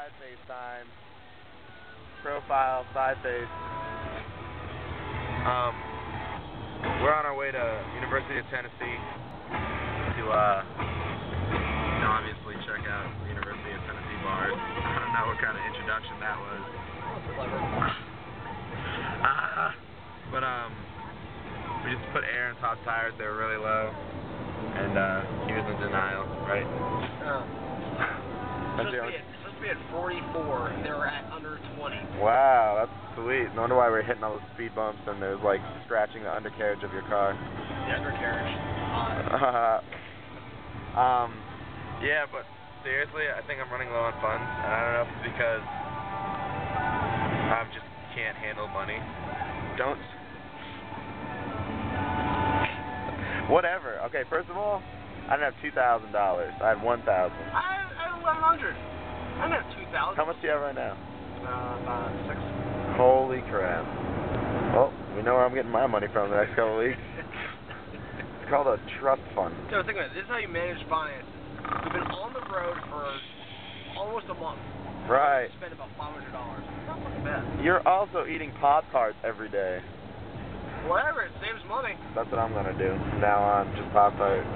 Side face time. Profile, side face. Um, we're on our way to University of Tennessee to, uh, you know, obviously check out the University of Tennessee bars. I don't know what kind of introduction that was. Ah, but, um, we just put air in top tires. They were really low. And, uh, he was in denial, right? Oh. That's the only- be at, supposed to be at 44, and they were at under 20. Wow, that's sweet. No wonder why we are hitting all the speed bumps and it was like scratching the undercarriage of your car. The undercarriage. Uh, um, yeah, but seriously, I think I'm running low on funds, and I don't know if it's because I just can't handle money. Don't. Whatever. Okay, first of all, I didn't have two thousand dollars. I had one thousand. I, I had 1100. I didn't have 2000. How much do you have right now? Uh, about six. Holy crap. Well, we know where I'm getting my money from the next couple of weeks. It's called a trust fund. So think about it. This is how you manage finances. We've been on the road for almost a month. Right. We spent about $500. Not fucking bad. You're also eating Pop Tarts every day. Whatever, it saves money. That's what I'm gonna do from now on. Just Pop Tarts.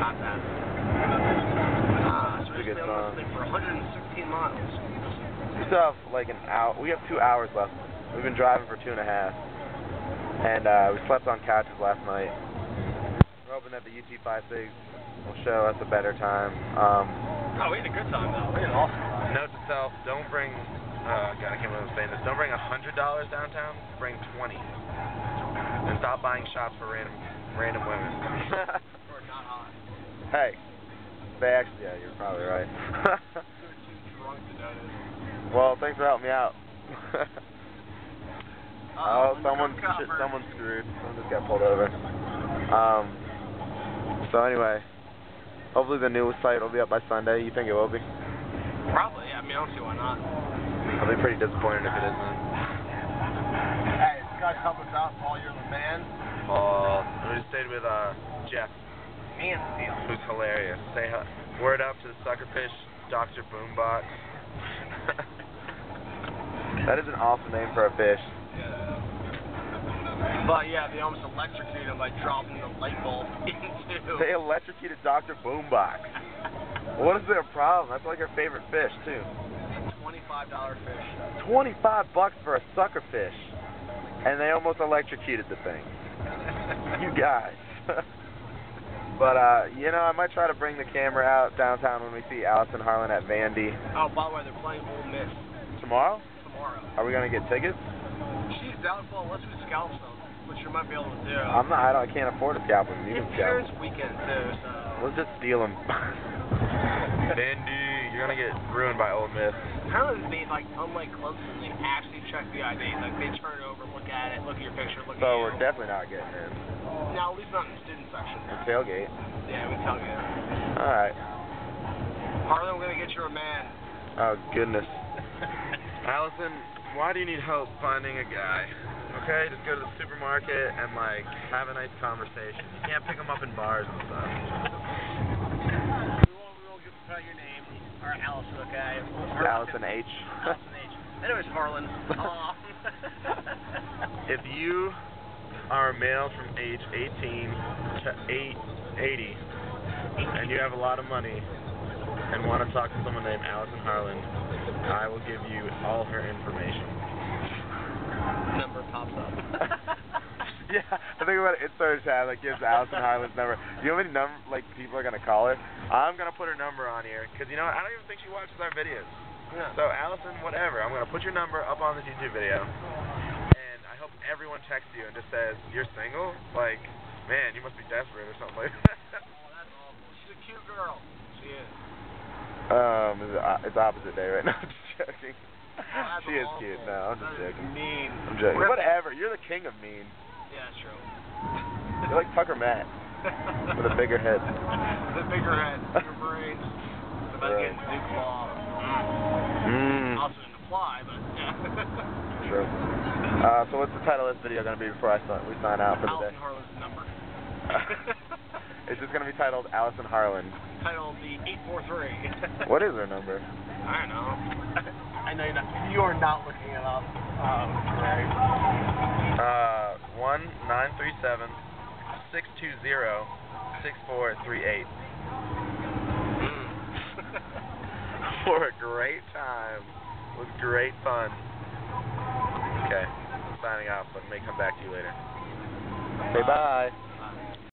Not bad. So Pretty we good just on song. this for 116 miles. We still have like an hour. We have two hours left. We've been driving for two and a half, and uh, we slept on couches last night. We're hoping that the UT56 will show us a better time. Um, Oh, we had a good time though. We had an awesome time. Note to self: Don't bring. Uh, God, I can't believe I'm saying this. Don't bring a hundred dollars downtown. Bring twenty. And stop buying shots for random random women. We're not hot. hey, they actually. Yeah, you're probably right. We're too drunk to notice. well, thanks for helping me out. Uh, oh, someone shit, someone screwed. Someone just got pulled over. Um. So anyway, hopefully the new site will be up by Sunday. You think it will be? Probably. I mean, I don't see why not. I'll be pretty disappointed if it isn't. Hey, you guys help us out, Paul. You're the man. Oh, we stayed with uh Jeff. Mansfield. who's hilarious. Say hi- word up to the suckerfish, Dr. Boombox. that is an awesome name for a fish. But yeah, they almost electrocuted him by dropping the light bulb into. They electrocuted Dr. Boombox. What is their problem? That's like her favorite fish too. Twenty-five dollar fish. Twenty-five bucks for a suckerfish, and they almost electrocuted the thing. You guys. but uh, you know, I might try to bring the camera out downtown when we see Allison Harlan at Vandy Oh, by the way, they're playing Ole Miss tomorrow. tomorrow. Are we gonna get tickets? She's doubtful unless we scalp them, which you might be able to do. I'm not. I don't. I can't afford to scalp them. You it's can scalp. 'em. parents' weekend too, so. Let's just steal them. Vandy, you're gonna get ruined by Ole Miss. Apparently they like unlike Clemson, they actually check the ID. Like they turn it over, look at it, look at your picture, look So at you. we're definitely not getting in. No, at least not in the student section. The tailgate. Yeah, we tell you. All right. Harlan, we're gonna get you a man. Oh goodness. Allison, why do you need help finding a guy? Okay, just go to the supermarket and like have a nice conversation. You can't pick them up in bars and stuff. We won't, we won't give out your name. Or Allison, okay? Or- Allison H. Allison H. Anyways, Harlan. If you are male from age 18 to 880 and you have a lot of money and want to talk to someone named Allison Harlan, I will give you all her information. number pops up. yeah, I think about it. Insert tab that gives Allison Harlan's number. You know how many number like people are gonna call her? I'm gonna put her number on here because you know what? I don't even think she watches our videos. Yeah. So Allison, whatever. I'm gonna put your number up on this YouTube video, and I hope everyone texts you and just says you're single. Like, man, you must be desperate or something like that. Oh, that's awful. She's a cute girl. She is. um, it's, uh, opposite day right now. I'm just joking. Oh, she is awful. cute. No, I'm just That is joking. Mean. I'm joking. Rip- Whatever. You're the king of mean. Yeah, that's true. You're like Tucker Max with a bigger head. the bigger head, bigger brains. The about Right. getting Duke Law. Mm. Also didn't apply, but yeah. True. Uh, so what's the title of this video gonna be before I start, we sign out for the Allison day? Harlan's number. it's just gonna be titled Allison Harlan title will be 843. What is her number? I don't know. I know you're not, you are not looking it up. Um, right. Uh, one nine three seven six two zero six four three eight. Mm. For a great time with great fun. Okay, I'm signing off, but may come back to you later. Say bye.